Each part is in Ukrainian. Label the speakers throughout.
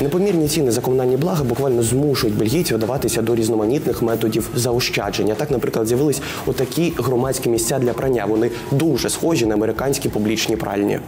Speaker 1: Непомірні ціни за комунальні блага буквально змушують бельгійців вдаватися до різноманітних методів заощадження. Так, наприклад, з'явились отакі громадські місця для прання. Вони дуже схожі на американські публічні пральні.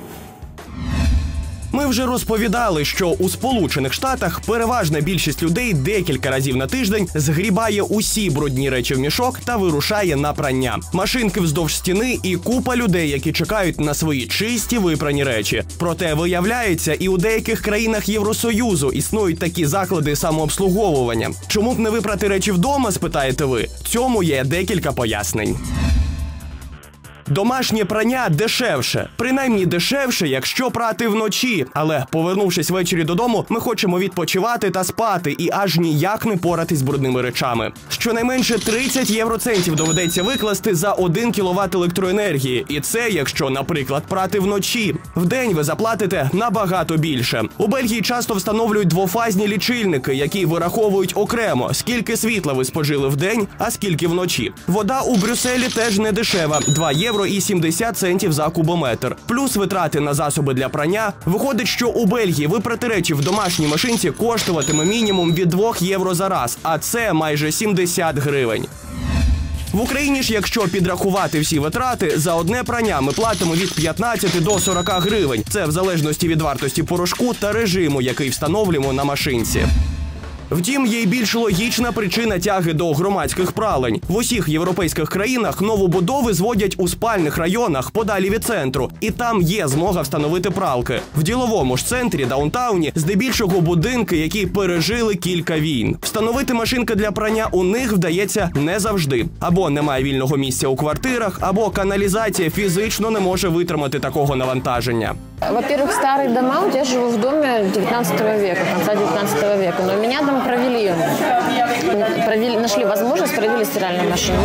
Speaker 1: Ми вже розповідали, що у Сполучених Штатах переважна більшість людей декілька разів на тиждень згрібає усі брудні речі в мішок та вирушає на прання. Машинки вздовж стіни і купа людей, які чекають на свої чисті випрані речі. Проте виявляється, і у деяких країнах Євросоюзу існують такі заклади самообслуговування. Чому б не випрати речі вдома? Спитаєте ви? Цьому є декілька пояснень. Домашнє прання дешевше, принаймні дешевше, якщо прати вночі. Але повернувшись ввечері додому, ми хочемо відпочивати та спати і аж ніяк не поратись з брудними речами. Щонайменше 30 євроцентів доведеться викласти за 1 кВт електроенергії, і це якщо, наприклад, прати вночі. Вдень ви заплатите набагато більше. У Бельгії часто встановлюють двофазні лічильники, які вираховують окремо, скільки світла ви спожили в день, а скільки вночі. Вода у Брюсселі теж не дешева 2 євро і 70 центів за кубометр. Плюс витрати на засоби для прання. Виходить, що у Бельгії випрати речі в домашній машинці коштуватиме мінімум від 2 євро за раз, а це майже 70 гривень. В Україні ж, якщо підрахувати всі витрати, за одне прання ми платимо від 15 до 40 гривень. Це в залежності від вартості порошку та режиму, який встановлюємо на машинці. Втім, є й більш логічна причина тяги до громадських пралень. В усіх європейських країнах новобудови зводять у спальних районах подалі від центру, і там є змога встановити пралки. В діловому ж центрі даунтауні здебільшого будинки, які пережили кілька війн. Встановити машинки для прання у них вдається не завжди. Або немає вільного місця у квартирах, або каналізація фізично не може витримати такого навантаження.
Speaker 2: Во-первых, старые дома, вот я живу в доме 19 века, конца 19 века, но меня там провели, провели, нашли возможность, провели стиральную машину.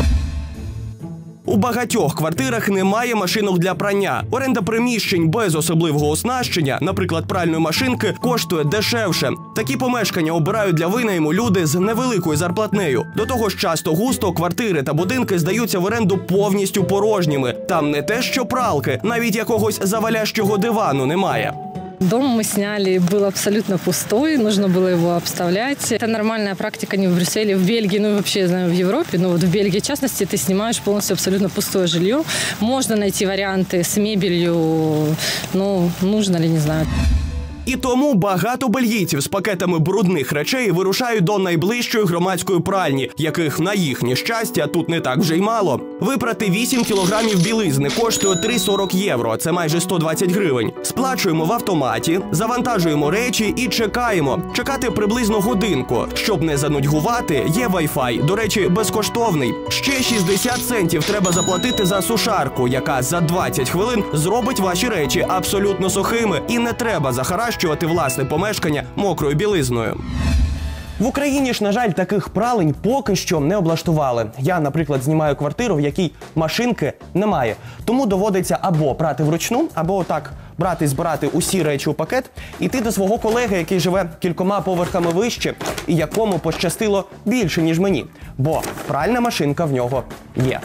Speaker 1: У багатьох квартирах немає машинок для прання. Оренда приміщень без особливого оснащення, наприклад, пральної машинки, коштує дешевше. Такі помешкання обирають для винайму люди з невеликою зарплатнею. До того ж, часто густо квартири та будинки здаються в оренду повністю порожніми. Там не те, що пралки, навіть якогось завалящого дивану немає.
Speaker 3: Дом мы сняли, был абсолютно пустой, нужно было его обставлять. Это нормальная практика не в Брюсселе, в Бельгии, ну и вообще, я знаю, в Европе. Но вот в Бельгии, в частности, ты снимаешь полностью абсолютно пустое жилье. Можно найти варианты с мебелью, но нужно ли, не знаю.
Speaker 1: І тому багато бельгійців з пакетами брудних речей вирушають до найближчої громадської пральні, яких на їхнє щастя тут не так вже й мало. Випрати 8 кілограмів білизни коштує 3,40 євро. Це майже 120 гривень. Сплачуємо в автоматі, завантажуємо речі і чекаємо. Чекати приблизно годинку. Щоб не занудьгувати, є Wi-Fi, до речі, безкоштовний. Ще 60 центів треба заплатити за сушарку, яка за 20 хвилин зробить ваші речі абсолютно сухими, і не треба захаращувати власне помешкання мокрою білизною. В Україні ж, на жаль, таких пралень поки що не облаштували. Я, наприклад, знімаю квартиру, в якій машинки немає. Тому доводиться або прати вручну, або отак брати, збирати усі речі у пакет, іти до свого колеги, який живе кількома поверхами вище, і якому пощастило більше, ніж мені. Бо пральна машинка в нього є.